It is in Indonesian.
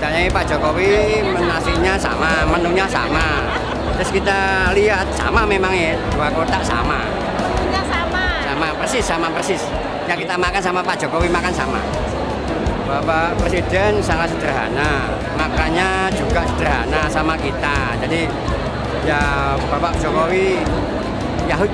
ditanyai Pak Jokowi nasinya sama, menunya sama. Terus kita lihat sama memang ya, dua kotak sama. Menunya sama. Sama persis, sama persis. Yang kita makan sama Pak Jokowi makan sama. Bapak Presiden sangat sederhana, makanya juga sederhana sama kita. Jadi ya Bapak Jokowi Yahud.